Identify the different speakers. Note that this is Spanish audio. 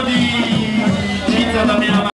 Speaker 1: Adesso